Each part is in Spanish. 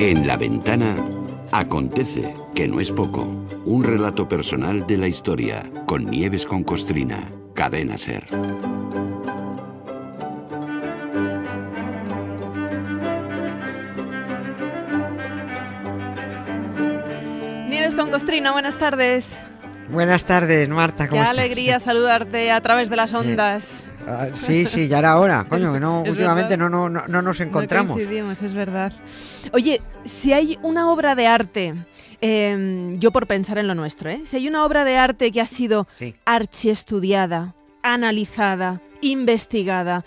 En la ventana acontece, que no es poco, un relato personal de la historia con Nieves con Costrina, cadena ser. Nieves con Costrina, buenas tardes. Buenas tardes, Marta. ¿cómo Qué estás? alegría saludarte a través de las ondas. Ah, sí, sí, ya era hora. Coño, que no, Es últimamente no, no, no, no nos encontramos. No es verdad. Oye, si hay una obra de arte, eh, yo por pensar en lo nuestro, ¿eh? si hay una obra de arte que ha sido Sí. archiestudiada, analizada, investigada,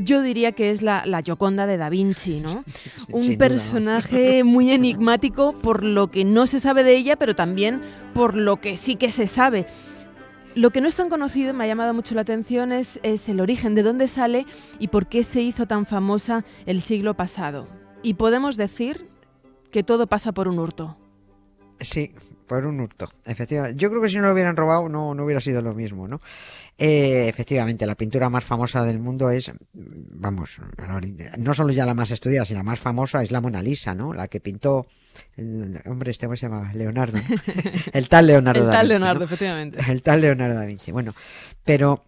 yo diría que es la, la Gioconda de Da Vinci, ¿no? Un personaje muy enigmático por lo que no se sabe de ella, pero también por lo que sí que se sabe. Lo que no es tan conocido, me ha llamado mucho la atención, es, es el origen, de dónde sale y por qué se hizo tan famosa el siglo pasado. Y podemos decir que todo pasa por un hurto. Sí, por un hurto, efectivamente. Yo creo que si no lo hubieran robado no, no hubiera sido lo mismo, ¿no? Eh, efectivamente, la pintura más famosa del mundo es, mm, vamos, no solo ya la más estudiada, sino la más famosa es la Mona Lisa, ¿no? La que pintó, el hombre, este, ¿cómo se llamaba? Leonardo. el tal Leonardo el da tal Vinci, ¿no? Leonardo, efectivamente. El tal Leonardo da Vinci. Bueno, pero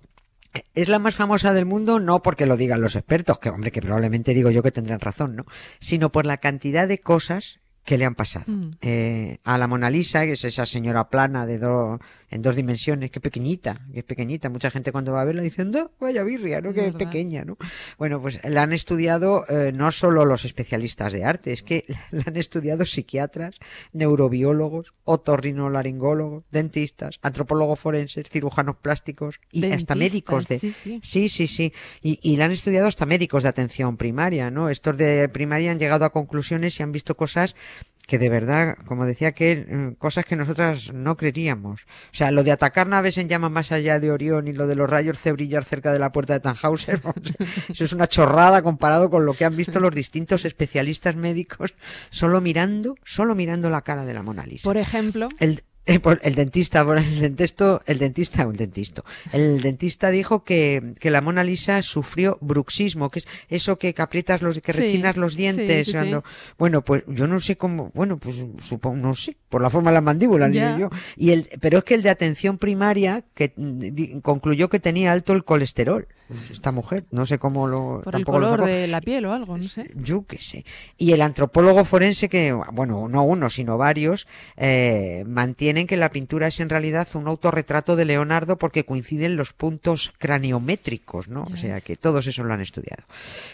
es la más famosa del mundo no porque lo digan los expertos, que hombre, que probablemente digo yo que tendrán razón, ¿no? Sino por la cantidad de cosas que le han pasado. Mm. Eh, a la Mona Lisa, que es esa señora plana de dos en dos dimensiones, que pequeñita, que es pequeñita. Mucha gente cuando va a verla dice, no, vaya birria, ¿no? Que pequeña, ¿no? Bueno, pues la han estudiado eh, no solo los especialistas de arte, es que la han estudiado psiquiatras, neurobiólogos, otorrinolaringólogos, dentistas, antropólogos forenses, cirujanos plásticos y hasta médicos de, sí, sí. Sí, sí, sí. Y, y la han estudiado hasta médicos de atención primaria, ¿no? Estos de primaria han llegado a conclusiones y han visto cosas que de verdad, como decía que mm, cosas que nosotras no creeríamos. O sea, lo de atacar naves en llama más allá de Orión y lo de los rayos C brillar cerca de la puerta de Tannhauser, eso es una chorrada comparado con lo que han visto los distintos especialistas médicos solo mirando, solo mirando la cara de la Mona Lisa. Por ejemplo, El, el dentista, el dentista, el dentista, el dentista, el dentista dijo que, que la Mona Lisa sufrió bruxismo, que es eso que, que aprietas los, que Sí, rechinas los dientes. sí, sí. cuando- Bueno, pues yo no sé cómo, bueno, pues supongo, no sé, por la forma de las mandíbulas, Ya. digo yo. Y el, pero es que el de atención primaria, que concluyó que tenía alto el colesterol, esta mujer, no sé cómo lo, por el lo color de la piel o algo, no sé. Yo qué sé. Y el antropólogo forense, que, bueno, no uno, sino varios, eh, mantienen que la pintura es en realidad un autorretrato de Leonardo porque coinciden los puntos craniométricos, ¿no? O sea, que todos esos lo han estudiado.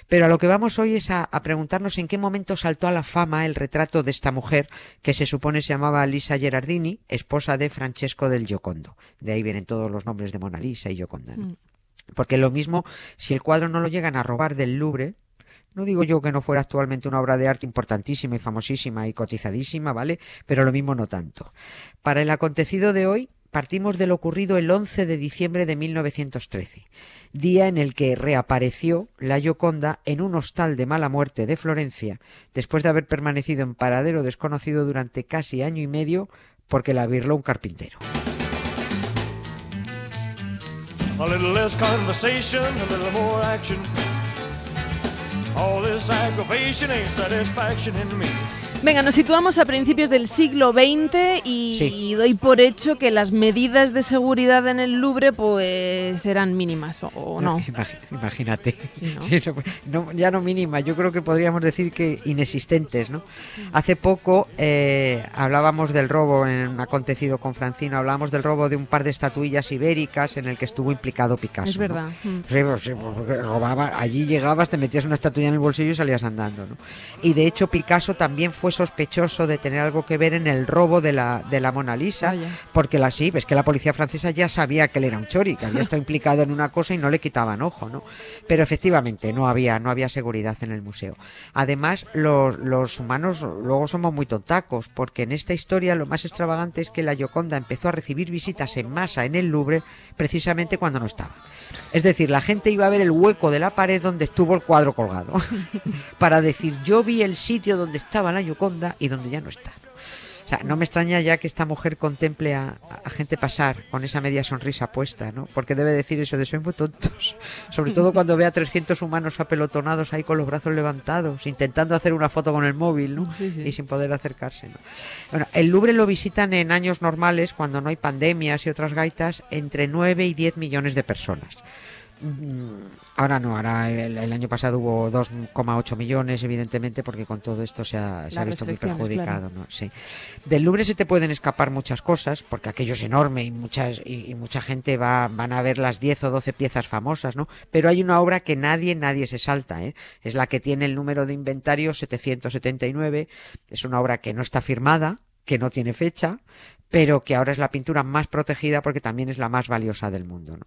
Pero a lo que vamos hoy es a, a preguntarnos en qué momento saltó a la fama el retrato de esta mujer, que se supone se llamaba Lisa Gerardini, esposa de Francesco del Giocondo. De ahí vienen todos los nombres de Mona Lisa y Gioconda. ¿no? Mm. Porque lo mismo, si el cuadro no lo llegan a robar del Louvre, no digo yo que no fuera actualmente una obra de arte importantísima y famosísima y cotizadísima, ¿vale? Pero lo mismo no tanto. Para el acontecido de hoy, partimos de lo ocurrido el 11 de diciembre de 1913, día en el que reapareció la Gioconda en un hostal de mala muerte de Florencia, después de haber permanecido en paradero desconocido durante casi año y medio porque la birló un carpintero. A little less conversation, a little more action. All this aggravation ain't satisfaction in me. Venga, nos situamos a principios del siglo XX y, Sí. y doy por hecho que las medidas de seguridad en el Louvre pues eran mínimas o, o no. Imagínate. Sí, ¿no? Sí, no, no, ya no mínima, yo creo que podríamos decir que inexistentes, ¿no? Hace poco eh, hablábamos del robo en un acontecido con Francino, hablábamos del robo de un par de estatuillas ibéricas en el que estuvo implicado Picasso. Es verdad. mm. Sí, pues porque robaba, allí llegabas, te metías una estatuilla en el bolsillo y salías andando, ¿no? Y de hecho Picasso también fue sospechoso de tener algo que ver en el robo de la, de la Mona Lisa, porque la sí, ves que la policía francesa ya sabía que él era un chori, que había estado implicado en una cosa y no le quitaban ojo, ¿no? Pero efectivamente no había, no había seguridad en el museo. Además, los, los humanos luego somos muy tontacos, porque en esta historia lo más extravagante es que la Gioconda empezó a recibir visitas en masa en el Louvre precisamente cuando no estaba. Es decir, la gente iba a ver el hueco de la pared donde estuvo el cuadro colgado, para decir yo vi el sitio donde estaba la Gioconda y donde ya no está. O sea, no me extraña ya que esta mujer contemple a, a gente pasar con esa media sonrisa puesta, ¿no? Porque debe decir eso de soy muy tontos. Sobre todo cuando ve a 300 humanos apelotonados ahí con los brazos levantados, intentando hacer una foto con el móvil, ¿no? Sí, sí. Y sin poder acercarse, ¿no? Bueno, el Louvre lo visitan en años normales, cuando no hay pandemias y otras gaitas, entre 9 y 10 millones de personas. Mm, Ahora no, ahora el, el año pasado hubo 2,8 millones, evidentemente, porque con todo esto se ha, se ha Las visto muy perjudicado. ¿no? Sí. Del Louvre se te pueden escapar muchas cosas, porque aquello es enorme y, muchas, y, y mucha gente va, van a ver las 10 o 12 piezas famosas, ¿no? Pero hay una obra que nadie, nadie se salta, ¿eh? Es la que tiene el número de inventario 779, es una obra que no está firmada, que no tiene fecha, pero que ahora es la pintura más protegida porque también es la más valiosa del mundo, ¿no?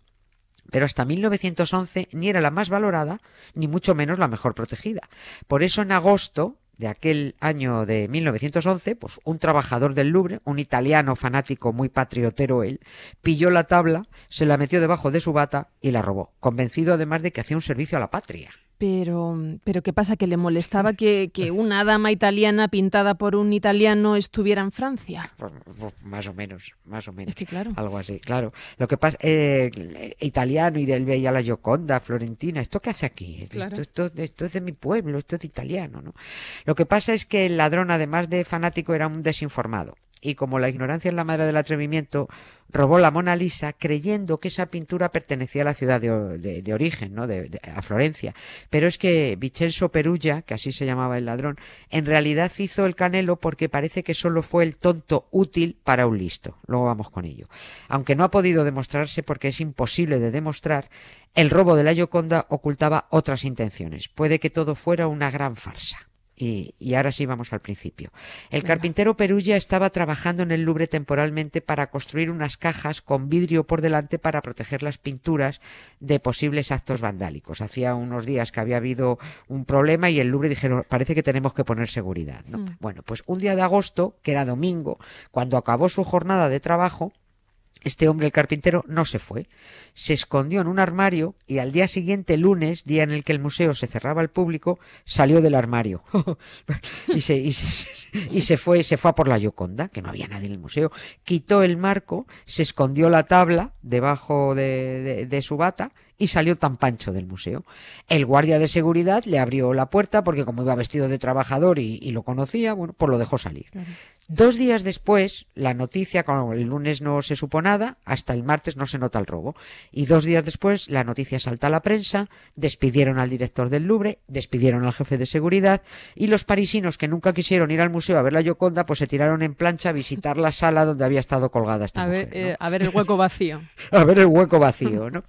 Pero hasta 1911 ni era la más valorada, ni mucho menos la mejor protegida. Por eso en agosto de aquel año de 1911, pues un trabajador del Louvre, un italiano fanático muy patriotero él, pilló la tabla, se la metió debajo de su bata y la robó, convencido además de que hacía un servicio a la patria. Pero, pero ¿qué pasa? ¿Que le molestaba que, que una dama italiana pintada por un italiano estuviera en Francia? Pues, pues, más o menos, más o menos. Es que claro. Algo así, claro. Lo que pasa, eh, italiano y del veía la Gioconda, Florentina, ¿esto qué hace aquí? Claro. Esto, esto, esto es de mi pueblo, esto es de italiano, ¿no? Lo que pasa es que el ladrón, además de fanático, era un desinformado. Y como la ignorancia es la madre del atrevimiento, robó la Mona Lisa creyendo que esa pintura pertenecía a la ciudad de, origen, ¿no? De- a Florencia. Pero es que Vincenzo Perugia, que así se llamaba el ladrón, en realidad hizo el canelo porque parece que solo fue el tonto útil para un listo. Luego vamos con ello. Aunque no ha podido demostrarse porque es imposible de demostrar, el robo de la Gioconda ocultaba otras intenciones. Puede que todo fuera una gran farsa. Y, y ahora sí vamos al principio. El Venga. carpintero Perugia estaba trabajando en el Louvre temporalmente para construir unas cajas con vidrio por delante para proteger las pinturas de posibles actos vandálicos. Hacía unos días que había habido un problema y el Louvre dijeron, parece que tenemos que poner seguridad. ¿no? Mm. Bueno, pues un día de agosto, que era domingo, cuando acabó su jornada de trabajo, este hombre, el carpintero, no se fue. Se escondió en un armario y al día siguiente, lunes, día en el que el museo se cerraba al público, salió del armario. y, se, y, y se fue, se fue a por la Gioconda, que no había nadie en el museo. Quitó el marco, se escondió la tabla debajo de, de- su bata y salió tan pancho del museo. El guardia de seguridad le abrió la puerta porque como iba vestido de trabajador y, y lo conocía, bueno, pues lo dejó salir. Dos días después, la noticia, como el lunes no se supo nada, hasta el martes no se nota el robo. Y dos días después, la noticia salta a la prensa, despidieron al director del Louvre, despidieron al jefe de seguridad, y los parisinos que nunca quisieron ir al museo a ver la Gioconda, pues se tiraron en plancha a visitar la sala donde había estado colgada esta A ver, mujer, ¿no? eh, a ver el hueco vacío. a ver el hueco vacío, ¿no?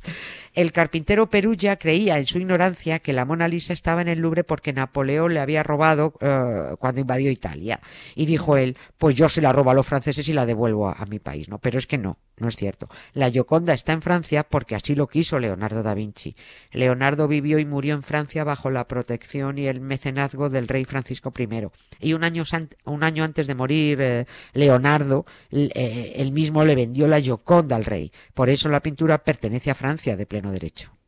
El carpintero Perugia creía en su ignorancia que la Mona Lisa estaba en el Louvre porque Napoleón le había robado eh, cuando invadió Italia. Y dijo él, pues yo se la robo a los franceses y la devuelvo a, mi país, ¿no? Pero es que no, no es cierto. La Gioconda está en Francia porque así lo quiso Leonardo da Vinci. Leonardo vivió y murió en Francia bajo la protección y el mecenazgo del rey Francisco I. Y un año, un año antes de morir eh, Leonardo, eh, él mismo le vendió la Gioconda al rey. Por eso la pintura pertenece a Francia de pleno derecho.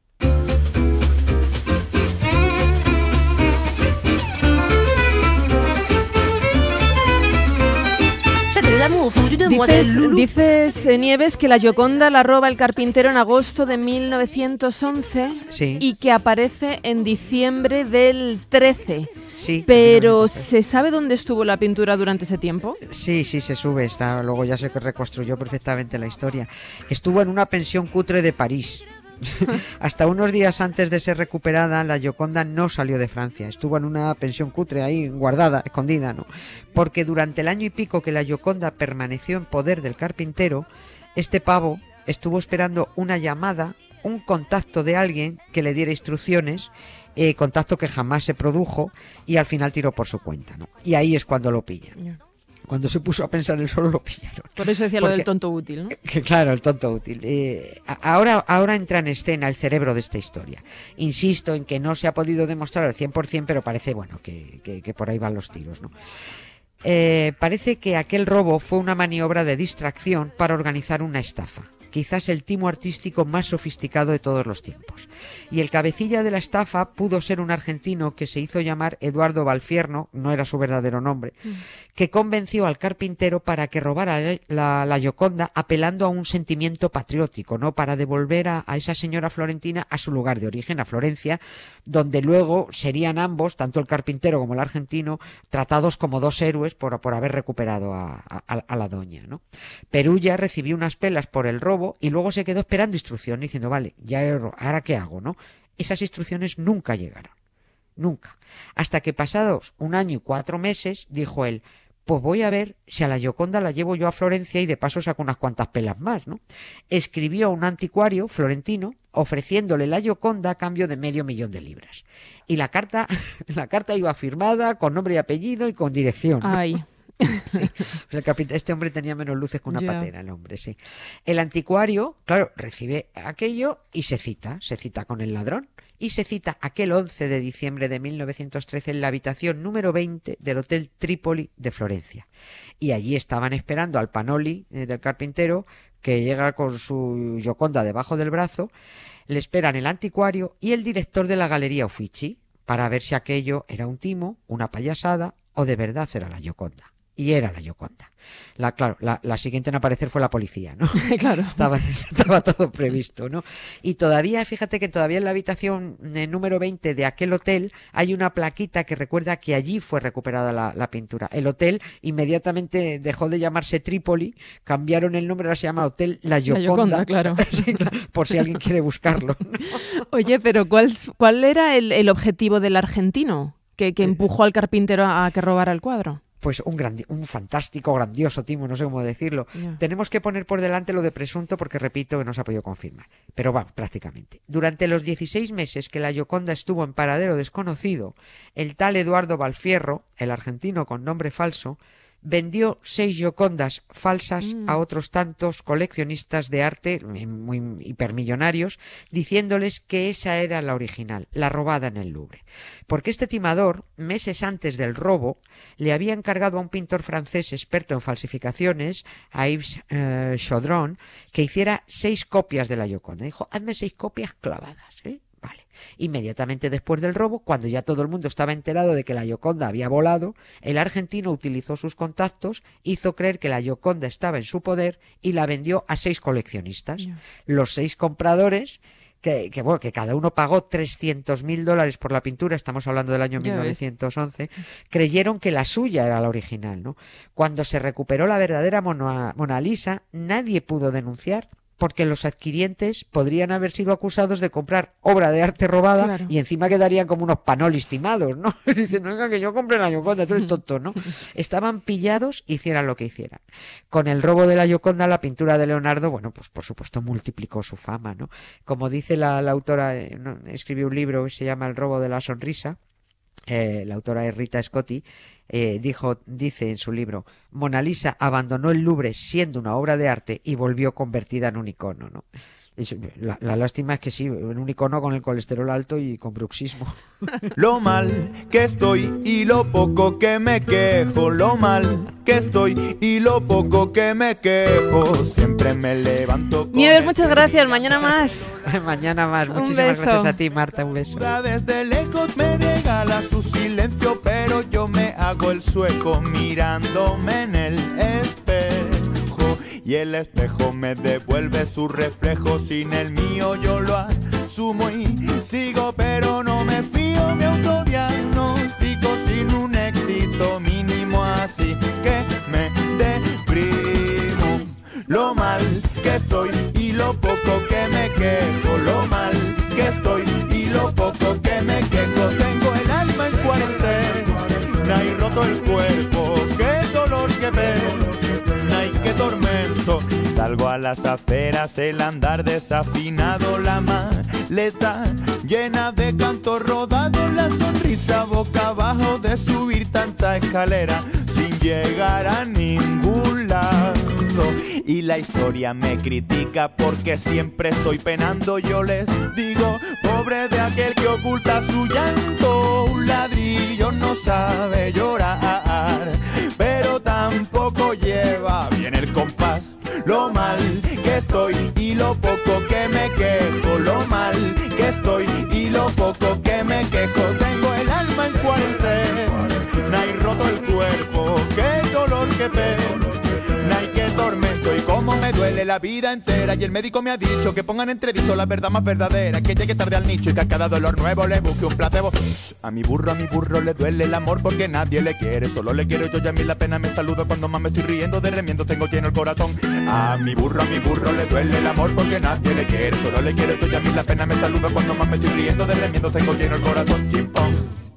Dices, eh, Nieves que la Gioconda la roba el carpintero en agosto de 1911 Sí, y que aparece en diciembre del 13. sí. Pero ¿se sabe dónde estuvo la pintura durante ese tiempo? Sí, sí, se sube, está, luego ya se reconstruyó perfectamente la historia. Estuvo en una pensión cutre de París. Hasta unos días antes de ser recuperada, la Gioconda no salió de Francia. Estuvo en una pensión cutre ahí, guardada, escondida, ¿no? Porque durante el año y pico que la Gioconda permaneció en poder del carpintero, este pavo estuvo esperando una llamada, un contacto de alguien que le diera instrucciones, eh, contacto que jamás se produjo y al final tiró por su cuenta, ¿no? Y ahí es cuando lo pillan. Cuando se puso a pensar él solo lo pillaron. Por eso decía lo del tonto útil, ¿no? Que claro, el tonto útil. Eh, ahora, ahora entra en escena el cerebro de esta historia. Insisto en que no se ha podido demostrar al 100%, pero parece, bueno, que, que- que por ahí van los tiros, ¿no? Eh, parece que aquel robo fue una maniobra de distracción para organizar una estafa. Quizás el timo artístico más sofisticado de todos los tiempos. Y el cabecilla de la estafa pudo ser un argentino que se hizo llamar Eduardo Valfierno, no era su verdadero nombre, que convenció al carpintero para que robara la, la Gioconda apelando a un sentimiento patriótico, ¿no? Para devolver a, a esa señora florentina a su lugar de origen, a Florencia, donde luego serían ambos, tanto el carpintero como el argentino, tratados como dos héroes por, por haber recuperado a, a- a la doña, ¿no? Perulla recibió unas pelas por el robo y luego se quedó esperando instrucción diciendo, vale, ya he ro- ahora qué hago, ¿no? Esas instrucciones nunca llegaron. Nunca. Hasta que pasados un año y cuatro meses, dijo él, pues voy a ver si a la Gioconda la llevo yo a Florencia y de paso saco unas cuantas pelas más, ¿no? Escribió a un anticuario florentino ofreciéndole la Gioconda a cambio de medio millón de libras. Y la carta, la carta iba firmada con nombre y apellido y con dirección. Ay, Sí. Sea, el capit- este hombre tenía menos luces que una Ya. patera, el hombre, sí. El anticuario, claro, recibe aquello y se cita, se cita con el ladrón y se cita aquel 11 de diciembre de 1913 en la habitación número 20 del Hotel Trípoli de Florencia. Y allí estaban esperando al Panoli eh, del carpintero que llega con su Gioconda debajo del brazo, le esperan el anticuario y el director de la Galería Uffizi para ver si aquello era un timo, una payasada o de verdad era la Gioconda. Y era la Gioconda. La, claro, la, la siguiente en aparecer fue la policía, ¿no? claro. Estaba, estaba todo previsto, ¿no? Y todavía, fíjate que todavía en la habitación eh, número 20 de aquel hotel hay una plaquita que recuerda que allí fue recuperada la, la pintura. El hotel inmediatamente dejó de llamarse Trípoli, cambiaron el nombre, ahora se llama Hotel La. Gioconda, claro. Por si alguien quiere buscarlo. Oye, pero ¿cuál, cuál era el, el objetivo del argentino que, que empujó al carpintero a que robara el cuadro? Pues un, grandi- un fantástico, grandioso timo, no sé cómo decirlo. Tenemos que poner por delante lo de presunto porque repito que no se ha podido confirmar. Pero va, prácticamente. Durante los 16 meses que la Gioconda estuvo en paradero desconocido, el tal Eduardo Valfierro, el argentino con nombre falso, vendió seis Giocondas falsas Mm. a otros tantos coleccionistas de arte muy hipermillonarios, diciéndoles que esa era la original, la robada en el Louvre. Porque este timador, meses antes del robo, le había encargado a un pintor francés experto en falsificaciones, a Yves eh, Chaudron, que hiciera seis copias de la Gioconda. Dijo, hazme seis copias clavadas. ¿eh? Inmediatamente después del robo, cuando ya todo el mundo estaba enterado de que la Gioconda había volado, el argentino utilizó sus contactos, hizo creer que la Gioconda estaba en su poder y la vendió a seis coleccionistas. Los seis compradores que, que, bueno, que cada uno pagó 300 mil dólares por la pintura, estamos hablando del año Ya ves. 1911, creyeron que la suya era la original, ¿no? Cuando se recuperó la verdadera Mona, Mona Lisa, nadie pudo denunciar porque los adquirientes podrían haber sido acusados de comprar obra de arte robada Claro. y encima quedarían como unos panolis timados, ¿no? Dicen, oiga, que yo compré la Gioconda, tú eres tonto, ¿no? Estaban pillados, hicieran lo que hicieran. Con el robo de la Gioconda, la pintura de Leonardo, bueno, pues por supuesto multiplicó su fama, ¿no? Como dice la, la autora, eh, no, escribió un libro que se llama El robo de la sonrisa, eh, la autora es Rita Scotti, eh, dijo, dice en su libro, Mona Lisa abandonó el Louvre siendo una obra de arte y volvió convertida en un icono, ¿no? La, la lástima es que sí, un icono con el colesterol alto y con bruxismo. Lo mal que estoy y lo poco que me quejo, lo mal que estoy y lo poco que me quejo, siempre me levanto. Nieves, muchas gracias. Mañana más. Mañana más. Un Muchísimas beso. gracias a ti, Marta. Un beso. Desde lejos me regala su silencio, pero yo me hago el sueco mirándome en el espejo. Y el espejo me devuelve su reflejo, sin el mío yo lo asumo y sigo, pero no me fío, me autodiagnostico sin un éxito mínimo, así que me deprimo. Lo mal que estoy las aceras, el andar desafinado, la maleta llena de canto rodado, la sonrisa boca abajo de subir tanta escalera sin llegar a ningún lado. Y la historia me critica porque siempre estoy penando. Yo les digo, pobre de aquel que oculta su llanto. Un ladrillo no sabe llorar, pero tampoco lleva bien el compás. Lo mal que estoy y lo poco que me quejo, lo mal que estoy y lo poco que me quejo. Tengo la vida entera. Y el médico me ha dicho que pongan entredicho la verdad más verdadera, que llegue tarde al nicho y que a cada dolor nuevo le busque un placebo. A mi burro, a mi burro le duele el amor porque nadie le quiere, solo le quiero yo y a mí la pena me saludo cuando más me estoy riendo de remiendo tengo lleno el corazón. A mi burro, a mi burro le duele el amor porque nadie le quiere, solo le quiero yo y a mí la pena me saludo cuando más me estoy riendo de remiendo tengo lleno el corazón. Chimpón.